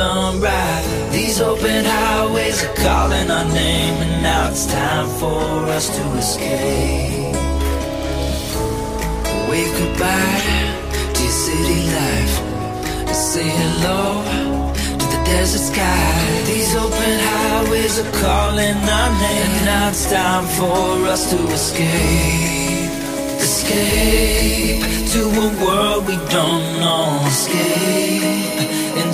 Sunrise. These open highways are calling our name, and now it's time for us to escape. Wave goodbye to your city life. And say hello to the desert sky. These open highways are calling our name, and now it's time for us to escape. Escape to a world we don't know. Escape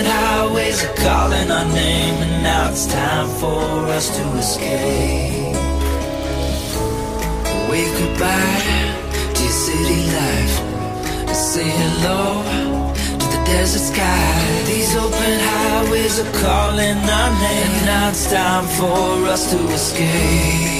Open highways are calling our name, and now it's time for us to escape. Wave goodbye to your city life, and say hello to the desert sky. These open highways are calling our name, and now it's time for us to escape.